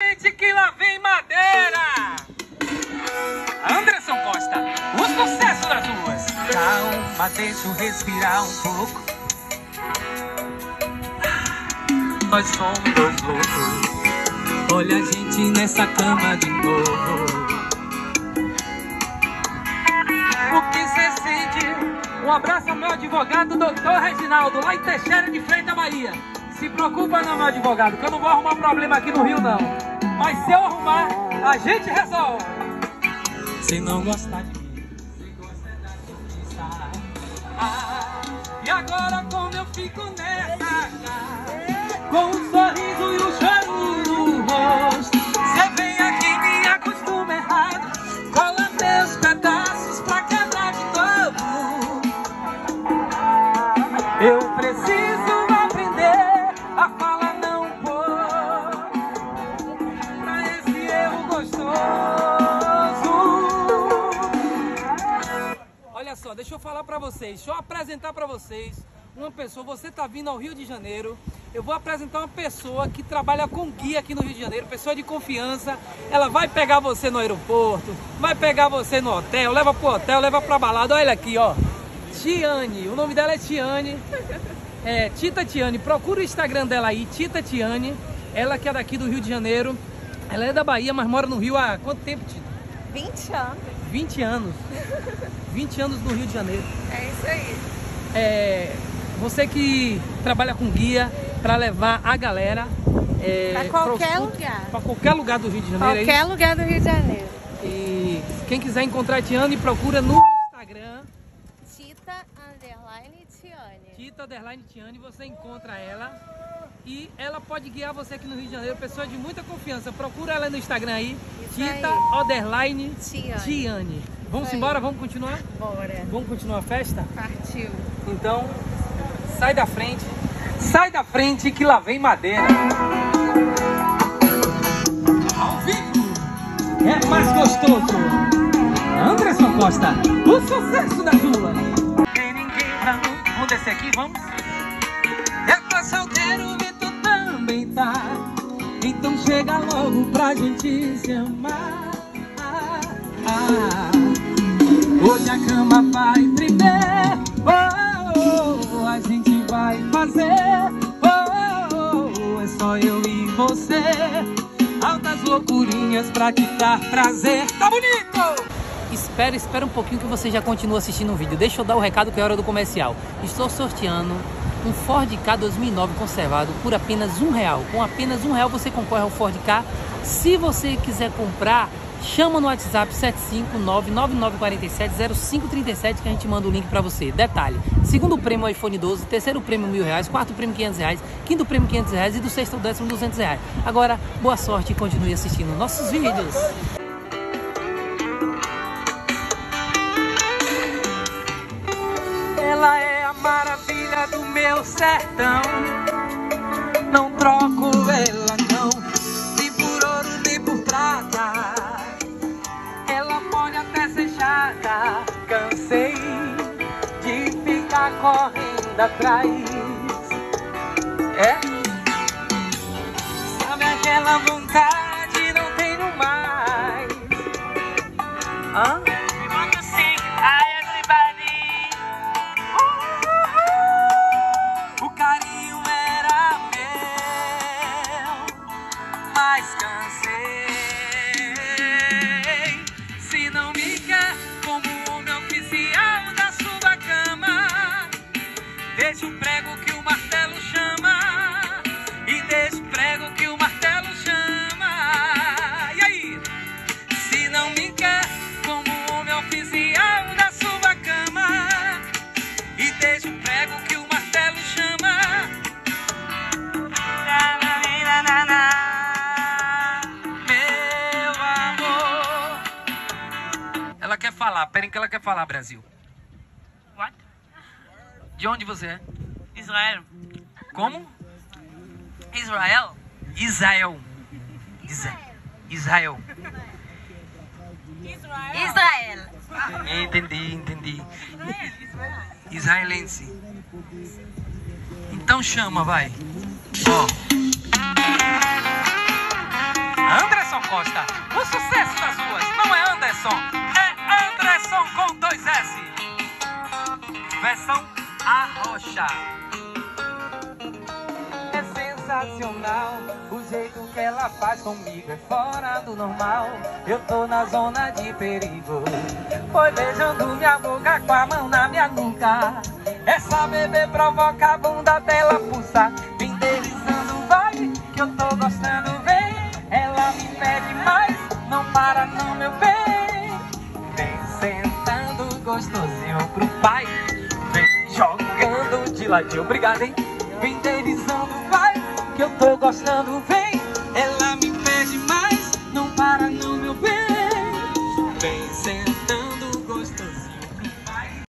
Gente, que lá vem madeira! Anderson Costa, o sucesso das ruas. Calma, deixa eu respirar um pouco. Nós somos dois loucos. Olha a gente nessa cama de novo. O que você sente? Um abraço ao meu advogado, doutor Reginaldo, lá em Teixeira de Frente à Bahia. Se preocupa não, meu advogado, que eu não vou arrumar problema aqui no Rio, não. Mas se eu arrumar, a gente resolve. Se não gostar de mim, se gosta da justiça. Ah, e agora como eu fico nessa cara? Com Olha só, deixa eu falar pra vocês, deixa eu apresentar pra vocês uma pessoa. Você tá vindo ao Rio de Janeiro. Eu vou apresentar uma pessoa que trabalha com guia aqui no Rio de Janeiro, pessoa de confiança. Ela vai pegar você no aeroporto, vai pegar você no hotel, leva pro hotel, leva pra balada. Olha aqui, ó. Tiane, o nome dela é Tiane. É, Tita Tiane, procura o Instagram dela aí, Tita Tiane. Ela que é daqui do Rio de Janeiro. Ela é da Bahia, mas mora no Rio há quanto tempo, Tita? 20 anos. 20 anos. 20 anos no Rio de Janeiro. É isso aí. É, você que trabalha com guia para levar a galera é, Pra qualquer pro- lugar. pra qualquer lugar do Rio de Janeiro. é Qualquer lugar do Rio de Janeiro. E quem quiser encontrar a Tiane, procura no Instagram. Tita Underline Tiane. Tita Underline Tiane, você encontra ela. E ela pode guiar você aqui no Rio de Janeiro, pessoa de muita confiança. Procura ela no Instagram aí, Tita aí. Underline Tiane. Tiane. Vamos embora? Vamos continuar? Bora. Vamos continuar a festa? Partiu. Então, sai da frente. Sai da frente que lá vem madeira. Ao vivo é mais gostoso. Anderson Costa, o sucesso das ruas. Tem ninguém pra não. Vamos descer aqui, vamos? Eu tô solteiro, Logo pra gente se amar. Hoje a cama vai tremer. Oh, oh, a gente vai fazer. Oh, é só eu e você. Altas loucurinhas pra te dar prazer. Tá bonito! Espera, espera um pouquinho que você já continua assistindo o vídeo. Deixa eu dar o recado que é hora do comercial. Estou sorteando um Ford K 2009 conservado por apenas um real. Com apenas um real você concorre ao Ford K. Se você quiser comprar, chama no WhatsApp 75999470537 que a gente manda o link para você. Detalhe: segundo prêmio o iPhone 12, terceiro prêmio mil reais, quarto prêmio 500 reais, quinto prêmio 500 reais e do sexto ao décimo 200 reais. Agora, boa sorte e continue assistindo nossos vídeos. Meu sertão. Não troco ela não, nem por ouro nem por prata. Ela pode até ser chata. Cansei de ficar correndo atrás. É? Sabe aquela vontade? Não tenho mais. Hã? Deixa o prego que o martelo chama. E aí? Se não me quer como homem oficial da sua cama. E deixa o prego que o martelo chama. Meu amor. Ela quer falar, peraí que ela quer falar, Brasil. What? De onde você é? Israel. Como? Israel? Israel. Isa- Israel. Israel. Entendi, entendi. Israelense. Então chama, vai. Ó. Anderson Costa. O sucesso das ruas não é Anderson, é Anderson com dois S. Versão Arrocha. Sensacional o jeito que ela faz comigo, é fora do normal. Eu tô na zona de perigo. Foi beijando minha boca com a mão na minha nuca. Essa bebê provoca a bunda dela pulsar. Vem deslizando, vai, que eu tô gostando, vem. Ela me pede mais, não para não, meu bem. Vem sentando gostosinho pro pai. Vem jogando de ladinho, obrigado, hein? Vem deslizando, vai, que eu tô gostando, vem. Ela me pede mais, não para não, meu bem Vem sentar